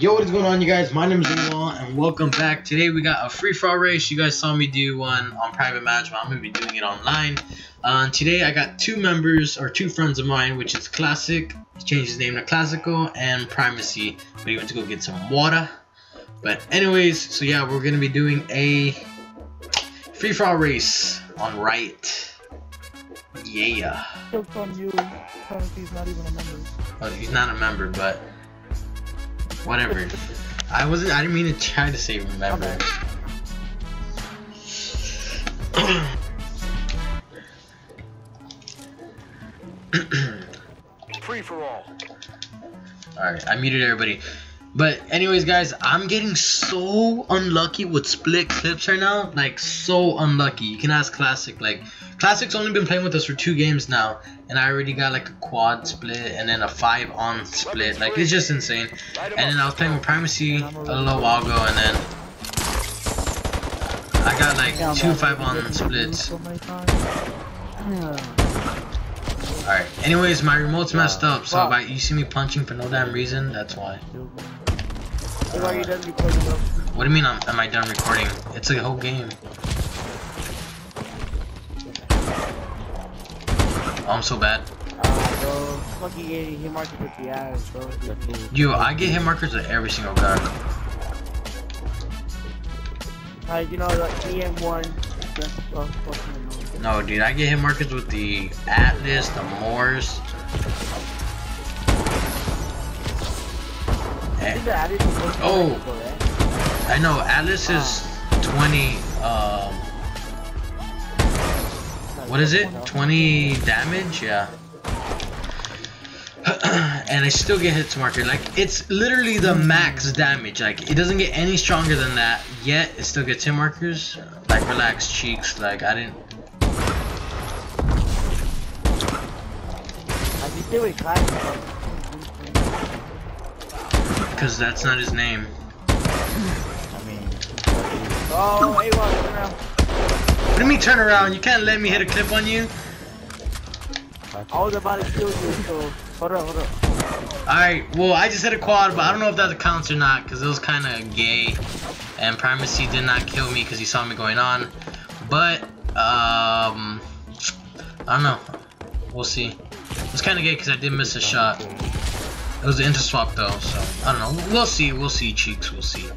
Yo, what is going on, you guys? My name is Law, and welcome back. Today we got a free for all race. You guys saw me do one on private match, but I'm gonna be doing it online. Uh, today I got two members or two friends of mine, which is Classic. He changed his name to Classical and Primacy, but he went to go get some water. But anyways, so yeah, we're gonna be doing a free for all race on right. Yeah. Jokes on you. He's not even a member. Well, he's not a member, but whatever. I wasn't. I didn't mean to try to say remember. Free for all. Alright, I muted everybody. But anyways, guys, I'm getting so unlucky with split clips right now. Like, so unlucky. You can ask Classic. Like, Classic's only been playing with us for two games now. And I already got, like, a quad split and then a five on split. Like, it's just insane. And then I was playing with Primacy a little while ago. And then I got, like, two five on splits. So many times. Alright, anyways, my remote's messed up. So, if I, you see me punching for no damn reason, that's why. Hey, why you done recording though? What do you mean, I'm, am I done recording? It's a whole game. Oh, I'm so bad. Uh, bro, fucking get hit marked with the ass, bro. Yo, I get hit markers with every single guy. Uh, you know, the EM1. That's uh, fucking annoying. No, dude, I get hit markers with the Atlas, the MORS. I Eh, think the added is supposed to Oh. like, right? I know, Atlas is 20, um, what is it? 20 damage? Yeah. and I still get hits marker. Like, it's literally the max damage. Like, it doesn't get any stronger than that, yet it still gets hit markers. Like, relax, cheeks. Like, I didn't. Because that's not his name. I mean, oh, it now. What do you mean turn around? You can't let me hit a clip on you. I was about to kill you, so hold up, hold up. Alright, well, I just hit a quad, but I don't know if that counts or not, because it was kind of gay. And Primacy did not kill me because he saw me going on. But, um, I don't know. We'll see. It's kind of gay because I did miss a shot. It was an inter swap though, so I don't know. We'll see. We'll see, cheeks. We'll see.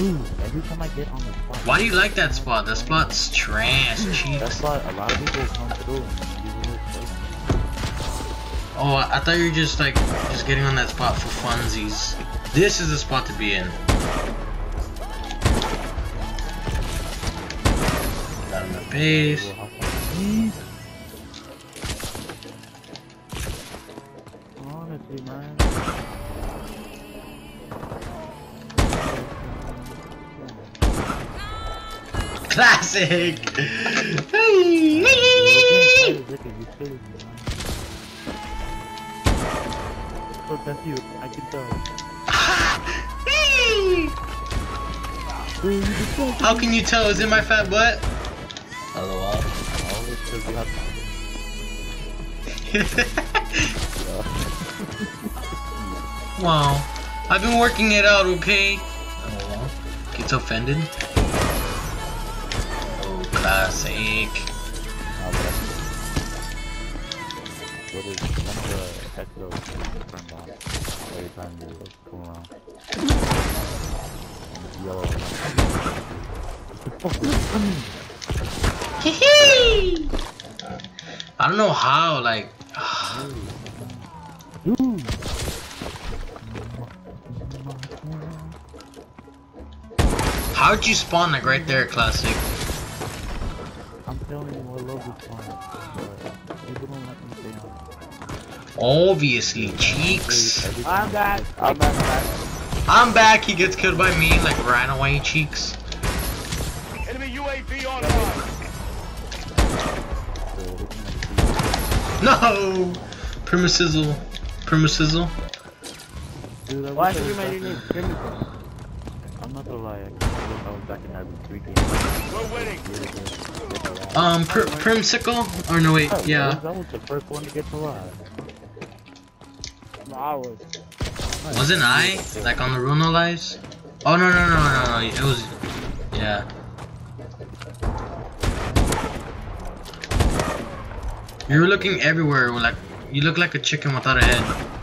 Ooh, every time I get on the. Why do you like that spot? That spot's trash, cheap. That spot, a lot of people come through and usually play. Oh, I I thought you were just like just getting on that spot for funsies. This is the spot to be in. Got him the base. Well, how come- Honestly, man. Classic. At you. I can tell. How can you tell? Is it my fat butt? Wow. I've been working it out, okay? Gets offended. Classic. uh, what is one of the effects of turned on every time you come around. And it's yellow. I don't know how, like. Dude. How'd you spawn like right there, classic? I'm telling you what love is fun. But people don't let me stay on. Obviously, cheeks. I'm back. I I'm back. I'm back. I'm back. He gets killed by me, like right away, cheeks. Enemy UAV online. go, looking like No, Primasizzle, Primasizzle. Why wish should was you make your in- name Jimmy? I'm not gonna lie, I wish I was back in Ivory 3 games. We're winning. Um, pr Primsicle? Or no, wait, Oh, yeah. That was the first one to get to live. No, I was. Wasn't I like on the rule no lives? Oh no no no no no! It was yeah. You were looking everywhere, like you look like a chicken without a head.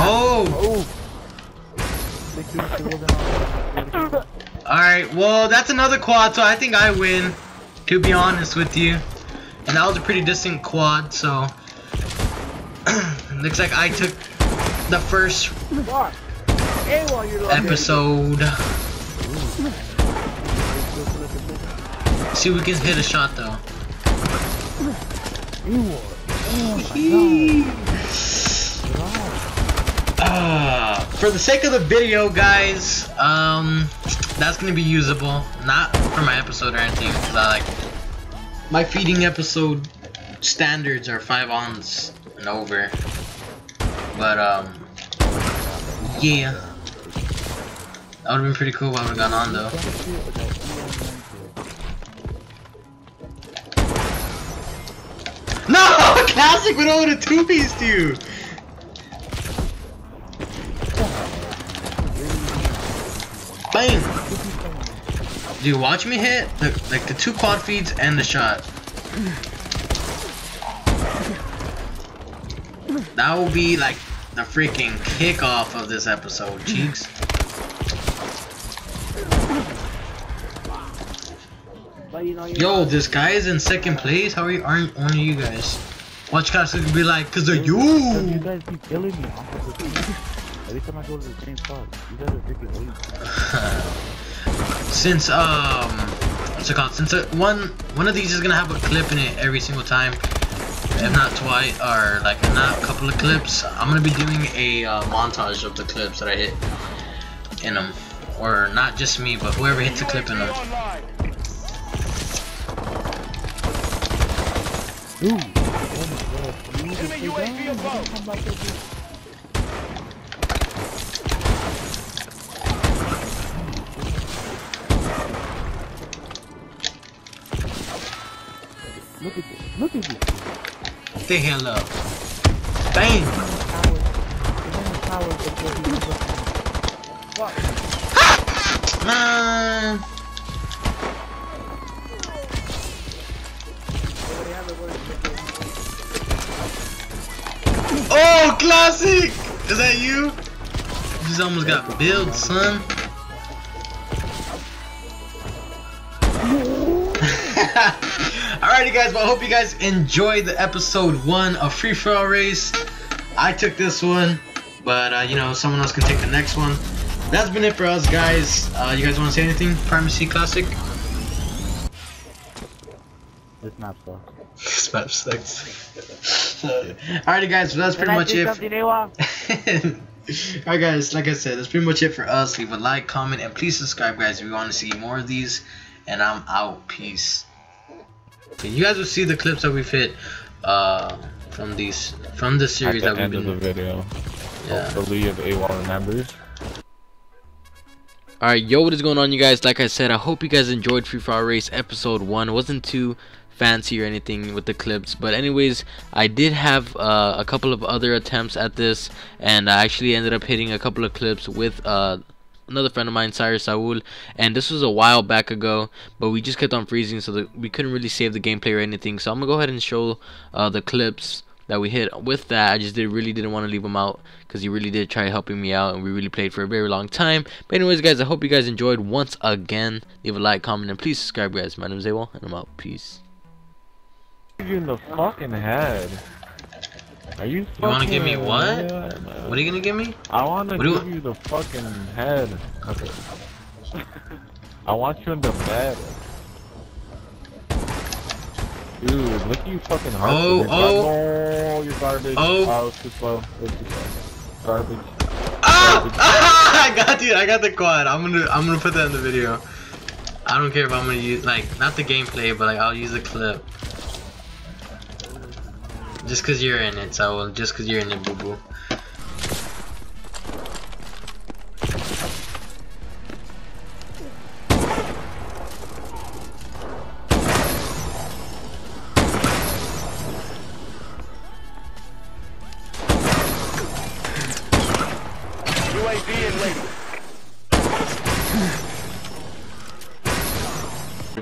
Oh! Alright, well, that's another quad, so I think I win, to be honest with you. And that was a pretty distant quad, so. Looks like I took the first episode. See, if we can hit a shot though. For the sake of the video, guys, um, that's gonna be usable. Not for my episode or anything, because I like my feeding episode standards are five ons and over. But um, yeah, that would've been pretty cool. What would've gone on though. No, classic went over to two piece dude. Bang! Dude, watch me hit the, like the two quad feeds and the shot. That will be like the freaking kickoff of this episode, cheeks. Yo, this guy is in second place. How are you? Aren't of you guys? Watch Classic be like, cause of You you. guys keep killing me off of the team. Every time I go to the same spot, you guys are freaking weak. since um, what's it called? Since uh, one one of these is gonna have a clip in it every single time, if not twice, or like not a couple of clips. I'm gonna be doing a uh, montage of the clips that I hit in them, or not just me, but whoever hits a clip in them. online. Dude, oh my god. Look at this. Look at this. The hell up. Bang. Man. Oh, classic! Is that you? You just almost got billed, son. Guys. Well, I hope you guys enjoyed the episode one of Free For All Race. I took this one, but uh, you know, someone else can take the next one. That's been it for us, guys. Uh, you guys want to say anything? Primacy Classic. This map sucks. This map sucks. Alrighty, guys. So that's pretty much it. something, Ewa? Alright guys, like I said, that's pretty much it for us. Leave a like, comment, and please subscribe guys if you want to see more of these. And I'm out. Peace. Okay, you guys will see the clips that we've hit uh, from these from the series At series the that we've end of the video. yeah. Hopefully if AWOL remembers. Alright, yo, what is going on, you guys? Like I said, I hope you guys enjoyed Free Fire Race episode 1. It wasn't too fancy or anything with the clips, but anyways, I did have uh, a couple of other attempts at this, and I actually ended up hitting a couple of clips with uh, another friend of mine, Cyrus Saul, and this was a while back ago, but we just kept on freezing, so that we couldn't really save the gameplay or anything, so I'm gonna go ahead and show uh, the clips that we hit with that. I just did really didn't want to leave them out because he really did try helping me out and we really played for a very long time. But anyways, guys, I hope you guys enjoyed once again. Leave a like, comment, and please subscribe, guys. My name is Awol, and I'm out. Peace. You in the fucking head. Are you? You wanna give me what? What are you gonna give me? I wanna what you- give you the fucking head. Okay. I want you in the bed. Dude, look at you fucking hard. Oh, oh. oh, you're garbage. Oh. oh it's too slow. It's too slow. Garbage. Ah! ah! I got you. I got the quad. I'm gonna I'm gonna put that in the video. I don't care if I'm gonna use like not the gameplay, but like I'll use the clip. Just cause you're in it, so will. Just cause you're in it, boo boo.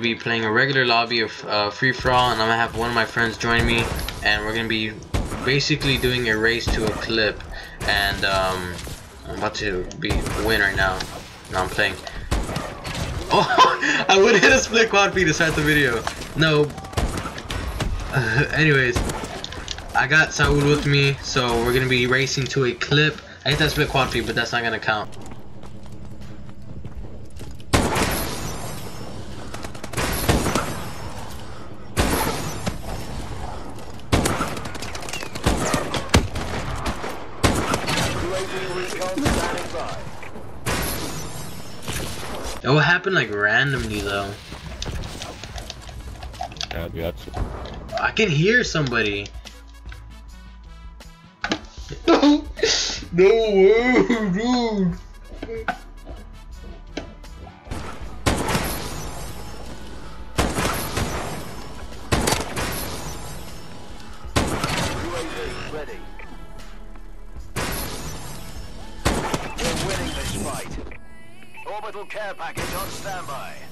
be playing a regular lobby of uh, free-for-all and I'm gonna have one of my friends join me and we're gonna be basically doing a race to a clip. And um, I'm about to be win right now. No, I'm playing. Oh, I would hit a split quad feed to start the video. No. anyways, I got Saul with me, so we're gonna be racing to a clip. I hit that split quad feed, but that's not gonna count. It will happen like randomly though. Yeah, dude, that's I can hear somebody. No, no dude. Orbital care package on standby.